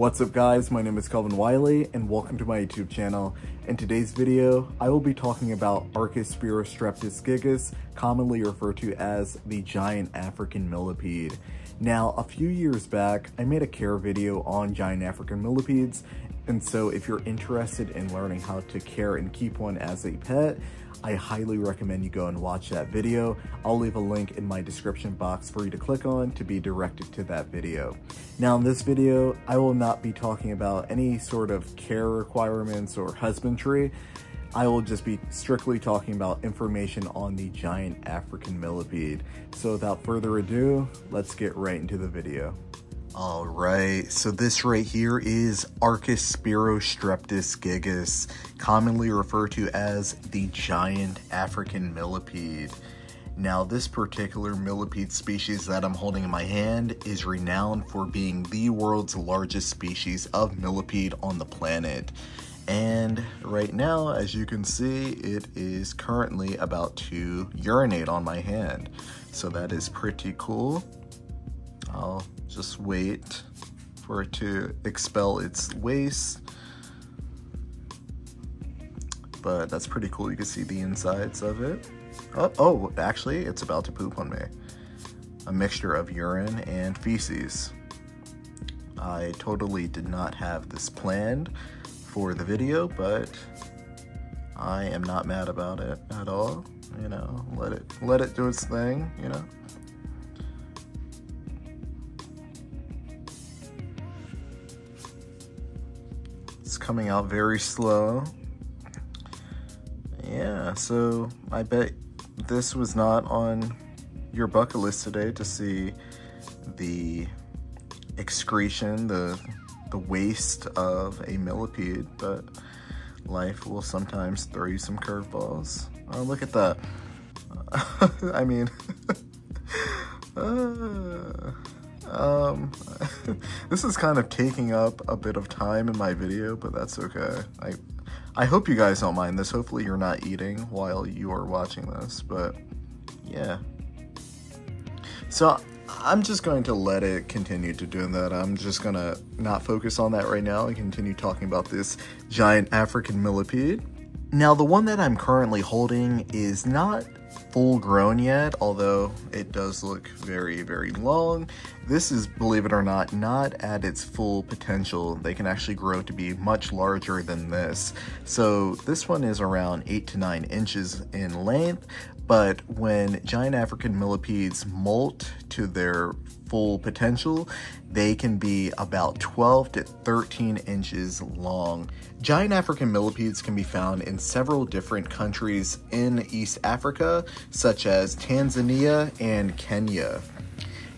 What's up guys, my name is Kelvin Wiley and welcome to my YouTube channel. In today's video, I will be talking about Archispirostreptus gigas, commonly referred to as the giant African millipede. Now, a few years back, I made a care video on giant African millipedes, and so if you're interested in learning how to care and keep one as a pet, I highly recommend you go and watch that video. I'll leave a link in my description box for you to click on to be directed to that video. Now in this video, I will not be talking about any sort of care requirements or husbandry. I will just be strictly talking about information on the giant African millipede. So without further ado, let's get right into the video. All right, so this right here is Archispirostreptus gigas, commonly referred to as the giant African millipede. Now, this particular millipede species that I'm holding in my hand is renowned for being the world's largest species of millipede on the planet. And right now, as you can see, it is currently about to urinate on my hand. So that is pretty cool. I'll just wait for it to expel its waste. But that's pretty cool. You can see the insides of it. Oh, oh, actually, it's about to poop on me. A mixture of urine and feces. I totally did not have this planned for the video, but I am not mad about it at all. You know, let it let it do its thing, you know. Coming out very slow. Yeah, so I bet this was not on your bucket list today to see the excretion, the the waste of a millipede, but life will sometimes throw you some curveballs. Oh, look at that. I mean, uh, um, this is kind of taking up a bit of time in my video, but that's okay. I, I hope you guys don't mind this. Hopefully you're not eating while you are watching this, but yeah. So I'm just going to let it continue to doing that. I'm just gonna not focus on that right now and continue talking about this giant African millipede. Now, the one that I'm currently holding is not full grown yet, although it does look very, very long. This is, believe it or not, not at its full potential. They can actually grow to be much larger than this. So this one is around 8 to 9 inches in length, but when giant African millipedes molt to their full potential, they can be about 12 to 13 inches long. Giant African millipedes can be found in several different countries in East Africa, such as Tanzania and Kenya.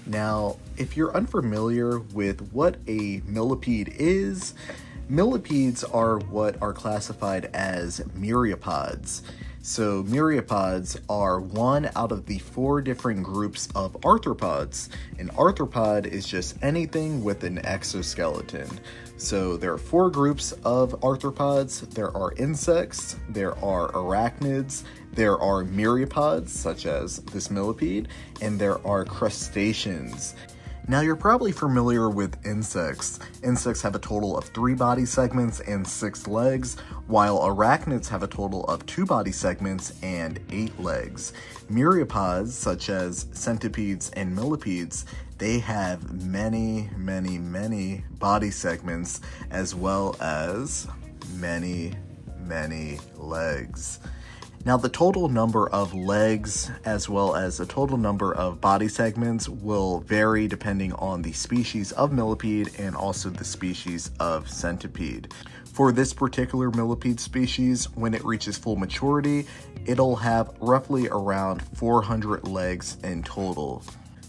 Now, if you're unfamiliar with what a millipede is, millipedes are what are classified as myriapods. So myriapods are one out of the four different groups of arthropods. An arthropod is just anything with an exoskeleton. So there are four groups of arthropods. There are insects, there are arachnids, there are myriapods, such as this millipede, and there are crustaceans. Now you're probably familiar with insects. Insects have a total of three body segments and six legs, while arachnids have a total of two body segments and eight legs. Myriapods, such as centipedes and millipedes, they have many, many, many body segments as well as many, many legs. Now, the total number of legs as well as the total number of body segments will vary depending on the species of millipede and also the species of centipede. For this particular millipede species, when it reaches full maturity, it'll have roughly around 400 legs in total.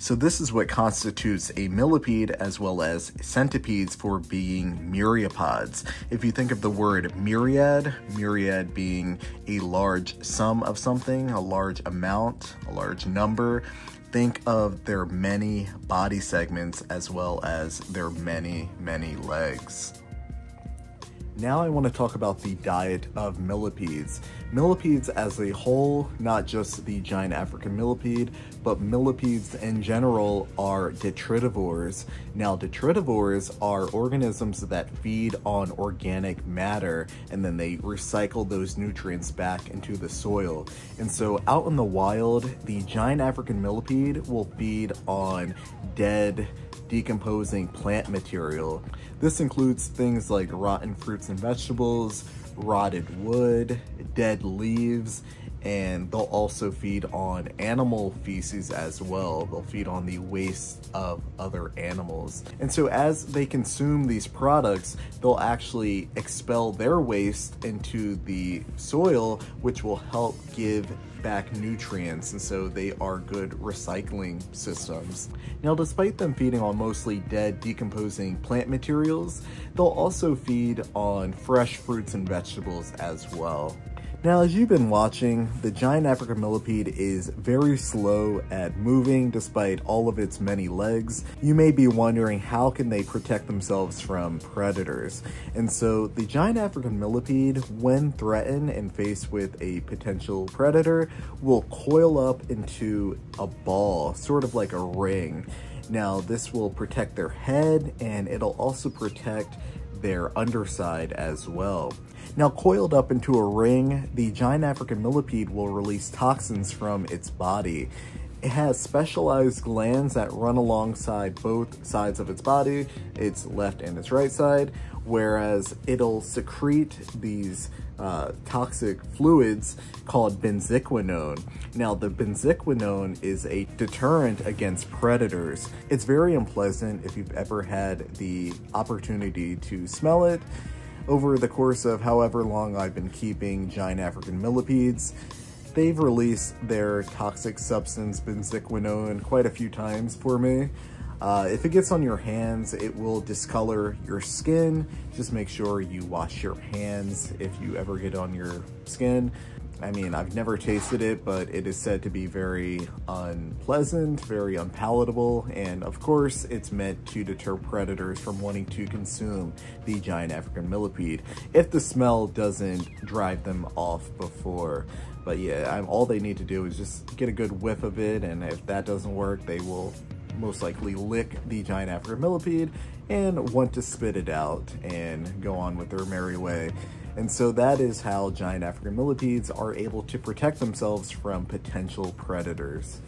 So this is what constitutes a millipede as well as centipedes for being myriapods. If you think of the word myriad, myriad being a large sum of something, a large amount, a large number, think of their many body segments as well as their many, many legs. Now I want to talk about the diet of millipedes. Millipedes as a whole, not just the giant African millipede, but millipedes in general are detritivores. Now detritivores are organisms that feed on organic matter and then they recycle those nutrients back into the soil. And so out in the wild, the giant African millipede will feed on dead decomposing plant material. This includes things like rotten fruits and vegetables, rotted wood, dead leaves, and they'll also feed on animal feces as well. They'll feed on the waste of other animals. And so as they consume these products, they'll actually expel their waste into the soil, which will help give back nutrients and so they are good recycling systems. Now despite them feeding on mostly dead decomposing plant materials, they'll also feed on fresh fruits and vegetables as well. Now, as you've been watching, the giant African millipede is very slow at moving despite all of its many legs. You may be wondering how can they protect themselves from predators? And so the giant African millipede, when threatened and faced with a potential predator, will coil up into a ball, sort of like a ring. Now, this will protect their head and it'll also protect their underside as well. Now coiled up into a ring, the giant African millipede will release toxins from its body. It has specialized glands that run alongside both sides of its body, its left and its right side, whereas it'll secrete these uh, toxic fluids called benzoquinone. Now, the benzoquinone is a deterrent against predators. It's very unpleasant if you've ever had the opportunity to smell it over the course of however long I've been keeping giant African millipedes, they've released their toxic substance benzoquinone quite a few times for me. Uh, if it gets on your hands, it will discolor your skin. Just make sure you wash your hands if you ever get on your skin. I mean, I've never tasted it, but it is said to be very unpleasant, very unpalatable, and of course, it's meant to deter predators from wanting to consume the giant African millipede, if the smell doesn't drive them off before. But yeah, I'm, all they need to do is just get a good whiff of it, and if that doesn't work, they will most likely lick the giant African millipede and want to spit it out and go on with their merry way. And so that is how giant African millipedes are able to protect themselves from potential predators.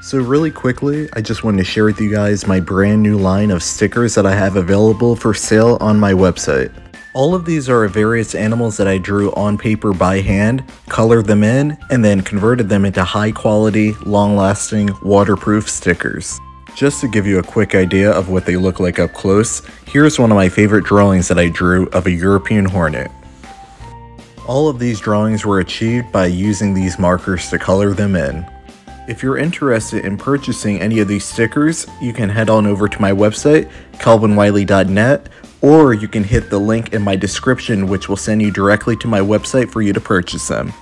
So really quickly, I just wanted to share with you guys my brand new line of stickers that I have available for sale on my website. All of these are various animals that I drew on paper by hand, colored them in, and then converted them into high quality, long lasting, waterproof stickers. Just to give you a quick idea of what they look like up close, here's one of my favorite drawings that I drew of a European hornet. All of these drawings were achieved by using these markers to color them in. If you're interested in purchasing any of these stickers, you can head on over to my website, kelvinwiley.net, or you can hit the link in my description which will send you directly to my website for you to purchase them.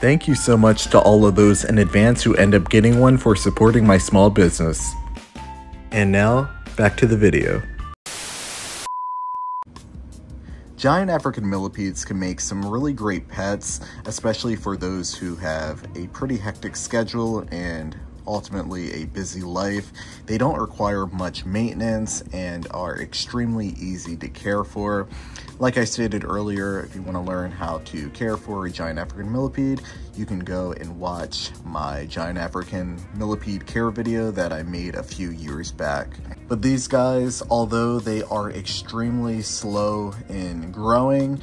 Thank you so much to all of those in advance who end up getting one for supporting my small business. And now, back to the video. Giant African millipedes can make some really great pets, especially for those who have a pretty hectic schedule and ultimately a busy life. They don't require much maintenance and are extremely easy to care for. Like I stated earlier, if you want to learn how to care for a giant African millipede, you can go and watch my giant African millipede care video that I made a few years back. But these guys, although they are extremely slow in growing,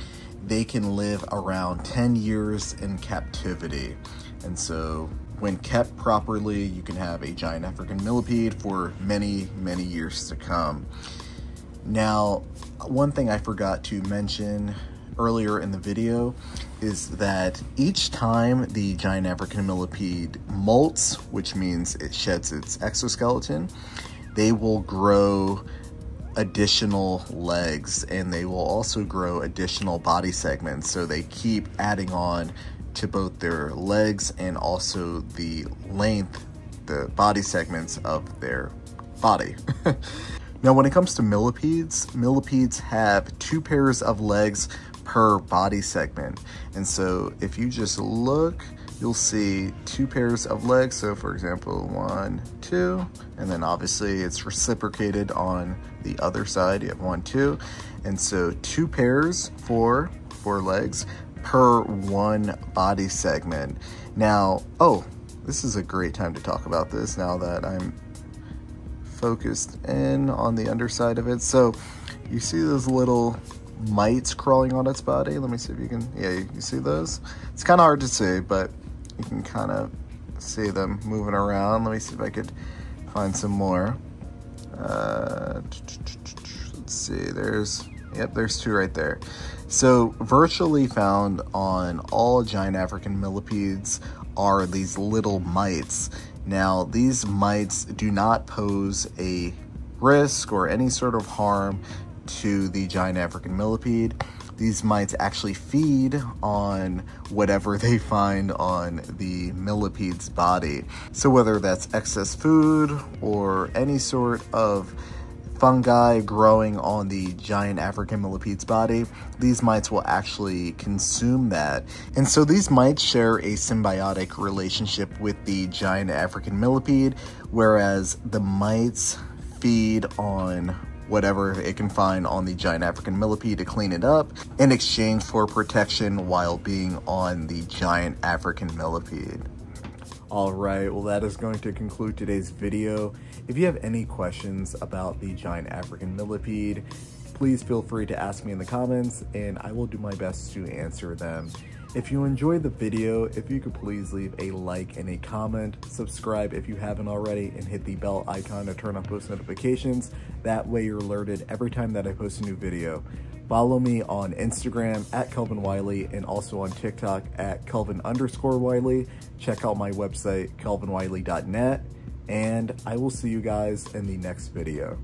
they can live around 10 years in captivity. And so when kept properly, you can have a giant African millipede for many, many years to come. Now, one thing I forgot to mention earlier in the video is that each time the giant African millipede molts, which means it sheds its exoskeleton, they will grow additional legs and they will also grow additional body segments. So they keep adding on to both their legs and also the length, the body segments of their body. Now, when it comes to millipedes, millipedes have two pairs of legs per body segment. And so if you just look, you'll see two pairs of legs. So for example, one, two, and then obviously it's reciprocated on the other side. You have one, two. And so two pairs for four legs per one body segment. Now, oh, this is a great time to talk about this now that I'm focused in on the underside of it. So you see those little mites crawling on its body. Let me see if you can, yeah, you, see those? It's kind of hard to see, but you can kind of see them moving around. Let me see if I could find some more. Uh, let's see, there's, yep, there's two right there. So virtually found on all giant African millipedes are these little mites. Now, these mites do not pose a risk or any sort of harm to the giant African millipede. These mites actually feed on whatever they find on the millipede's body. So whether that's excess food or any sort of fungi growing on the giant African millipede's body, these mites will actually consume that. And so these mites share a symbiotic relationship with the giant African millipede, whereas the mites feed on whatever it can find on the giant African millipede to clean it up in exchange for protection while being on the giant African millipede. All right, well that is going to conclude today's video. If you have any questions about the giant African millipede, please feel free to ask me in the comments and I will do my best to answer them. If you enjoyed the video, if you could please leave a like and a comment, subscribe if you haven't already, and hit the bell icon to turn on post notifications. That way you're alerted every time that I post a new video. Follow me on Instagram at Kelvin Wiley and also on TikTok at Kelvin underscore Wiley. Check out my website, kelvinwiley.net, and I will see you guys in the next video.